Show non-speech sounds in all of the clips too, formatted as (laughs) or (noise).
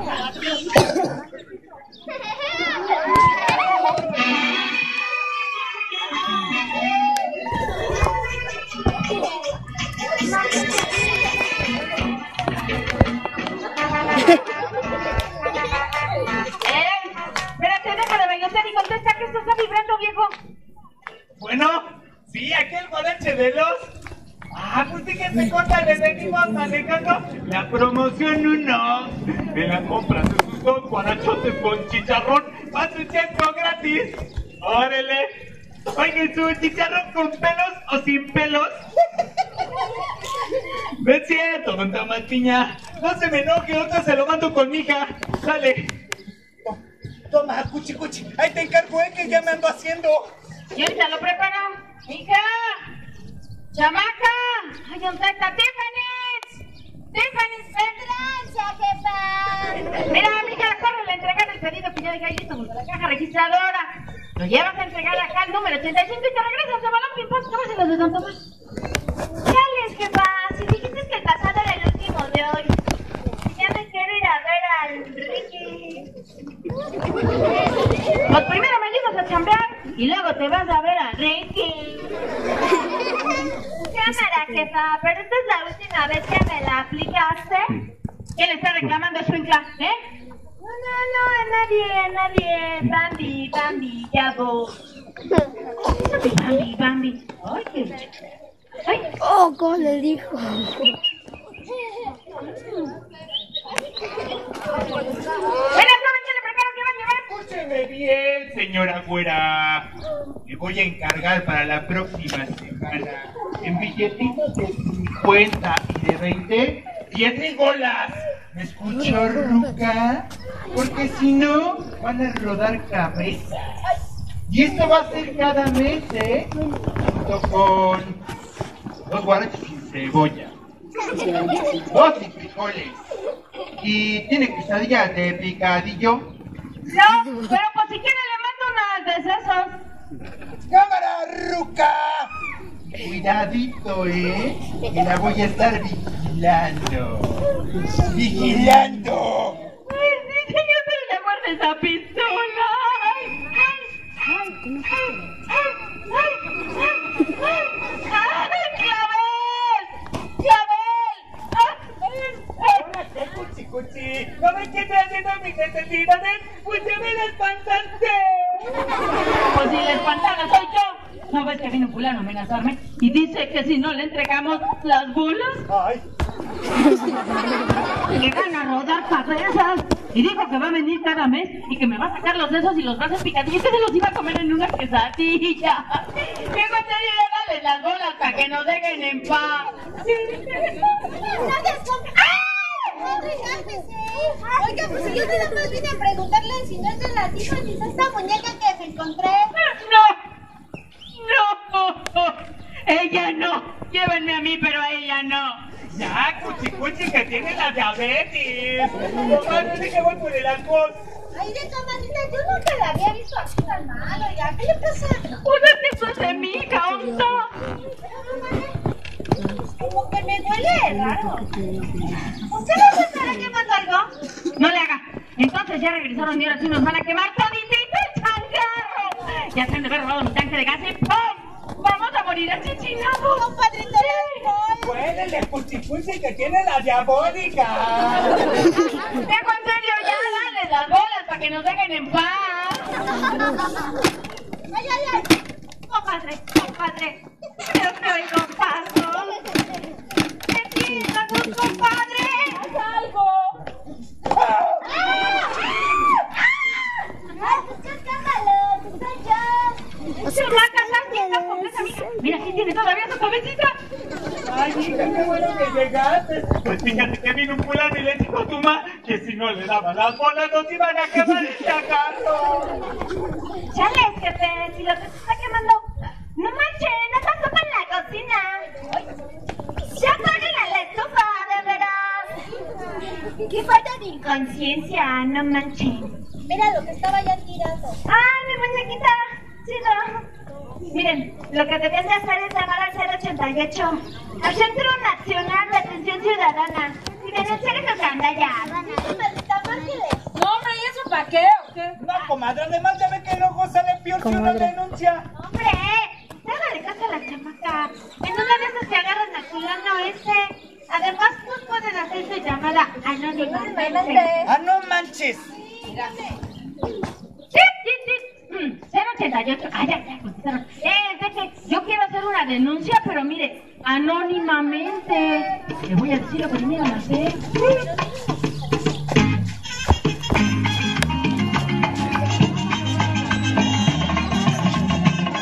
Oh, my God. Ah, pues fíjense, corta, les venimos manejando la promoción 1 de la compra de sus dos guarachotes con chicharrón más un checo gratis. ¡Órale! Oigan, su chicharrón con pelos o sin pelos. No es cierto, don Tamatiña. No se me enoje, otro se lo mando con mi hija. Dale. Toma, cuchi cuchi. Ahí te encargo, eh, que ya me ando haciendo. Y ahorita lo preparo. ¡Hija! ¡Chamaca! ¡Ay, dónde está Tiffany! ¡Tiffany! ¡Gracias, jefa! Mira, mija, corre a entregar el pedido que ya dejé listo junto a la caja registradora. Lo llevas a entregar acá al número 85 y te regresas a balón ping pong. Tómase los de Don Tomás. Chales, jefa. Si dijiste que el pasado era el último de hoy. Ya me quiero ir a ver al Ricky. Pues primero me a chambear y luego te vas a ver a Ricky. Jefa, pero esta es la última vez que me la aplicaste. ¿Quién está reclamando Swinkla? ¿Eh? No, no, no, a nadie, a nadie. Bambi, Bambi, ya voy. Bambi, Bambi. Ay, qué... Ay, Oh, ¿cómo le dijo? Buenas noches, le preparo que va a llevar. Escúcheme bien, señora güera. Voy a encargar para la próxima semana en billetitos de 50 y de 20, 10 mil bolas. ¿Me escuchó, Ruca? Porque si no, van a rodar cabezas. Y esto va a ser cada mes, ¿eh? Junto con dos guarachos sin cebolla, dos sin frijoles. Y tiene quesadillas de picadillo. No, pero pues si quiere le mando unas de esos. Cuidadito, ¿eh? Que la voy a estar vigilando. ¡Vigilando! Ay, sí, señor, pero le guarda esa pistola. Ay, ay, ay, ay, ay, ay, clavel, clavel. Ay, ay, Hola, ¿qué cuchi cuchi? ¿No ven que estoy haciendo mis necesidades? Pues ya me la espantaste. Pues si la espantada soy yo. ¿No ves que vino fulano a amenazarme? Y dice que si no le entregamos las bolas, Ay, le van a rodar cabezas. Y dijo que va a venir cada mes y que me va a sacar los sesos y los va a hacer picadillos que se los iba a comer en una quesadilla. ¿Qué contenido darles las bolas para que nos dejen en paz? ¡No descom- ¡Ah! ¡No regájese! Oiga, pues yo nada más vine a preguntarle si no es de las hijas de esta muñeca que se encontré. ¡No! ¡No! Ella Llévenme a mí, pero a ella no. ya, cuchi cuchi, que tiene la diabetes. Sé que voy por el alcohol. Ay, de comadrina, yo nunca la había visto así tan mal, oiga. ¿Qué le pasa? Eso es de mi hija, onza. Como que me duele raro. ¿Usted no se estará quemando algo? No le haga. Entonces ya regresaron y ahora sí nos van a quemar toditito el changarro. Ya se han de haber robado mi tanque de gas y ¡pum! Morir achicinados. Compadrito. Puédele, cuchi cuchi, que tiene la diabólica. (laughs) Dejo en serio ya, dale las bolas para que nos dejen en paz. Ay, ay, ay. Compadre, compadre. Yo soy compadre. ¿Qué tienes, sus compadre? Haz algo. ¡Ay, pues qué escándalo! ¡Soy yo! Se va a casar viendo completamente. Mira, aquí tiene todavía su cabecita. Ay, hija, qué bueno que llegaste. Pues fíjate que vino un fulano y le dijo a tu ma que si no le daba las bolas nos iban a quemar el chacarro. Chales, jefe, si lo que se está quemando. No manchen, no sopa en la cocina. Ya apaguen la estufa, de veras. Qué falta de inconsciencia, no manchen. Mira lo que estaba ya tirado. ¡Ay, mi muñequita! No. Miren, lo que debían de hacer es llamar al 088, al Centro Nacional de Atención Ciudadana, y denunciar esas gandallas. Maldita, más que comadre. Además, ya ve que luego sale peor que una Comadre. denuncia. Hombre, hágale caso a la chamaca. En una de esas se agarran al fulano ese. Además, pues pueden hacer su llamada anónimamente. ¡Ah, no manches! 088. Ya, ya contestaron. Eh, que yo quiero hacer una denuncia, pero mire, anónimamente. Le voy a decir lo que vinieron a hacer.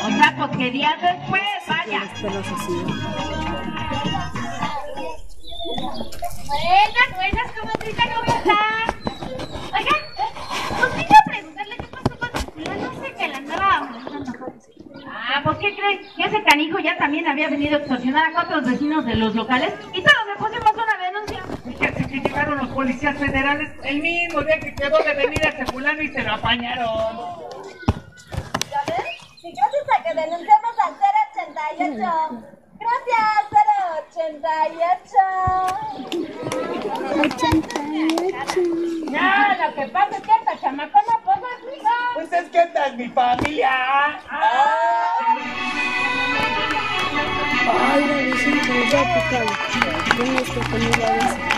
O sea, pues que días después, vaya. Buenas, buenas, comadrita, ¿cómo estás? Oiga, pues ¿qué crees? Que ese canijo ya también había venido a extorsionar a otros vecinos de los locales y todos le pusimos una denuncia. Fíjate que llegaron los policías federales el mismo día que quedó de venir ese fulano y se lo apañaron. ¿Ya ves? Y gracias a que denunciamos al 088. Gracias, 088. No, lo que pasa es que esta chamaca no puedo explicar. Pues es que esta es mi familia. Ay, la dicen que ya picado. Tengo esta familia de